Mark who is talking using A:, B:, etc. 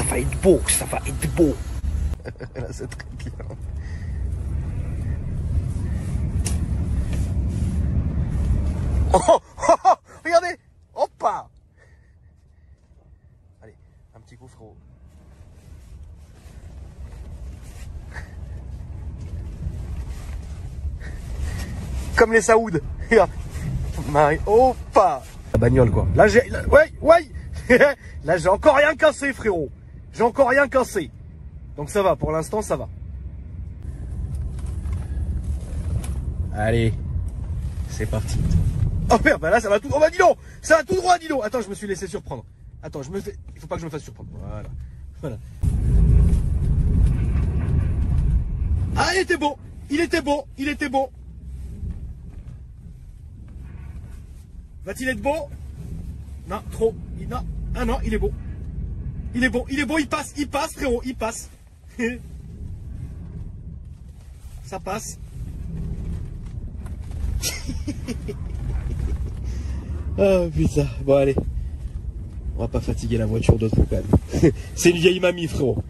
A: ça va être beau, ça va être beau. Là, c'est très bien. Oh, oh, oh, regardez Hop Allez, un petit coup, frérot. Comme les Saouds. Regarde. Hoppa La bagnole, quoi. Là, j'ai... Ouais, ouais Là, j'ai encore rien cassé, frérot. J'ai encore rien cassé. Donc ça va, pour l'instant, ça va. Allez. C'est parti. Oh merde, bah là ça va tout. Oh bah dis donc Ça va tout droit, dis donc Attends, je me suis laissé surprendre. Attends, je me fais. Il faut pas que je me fasse surprendre. Voilà. Voilà. Ah, il était beau Il était beau Il était beau Va-t-il être beau? Non, trop. Il- Non. Ah non, il est beau. Il est beau, il est beau, il passe, il passe, frérot, il passe. Ça passe. Oh putain, bon allez. On va pas fatiguer la voiture de trop quand même. C'est une vieille mamie frérot.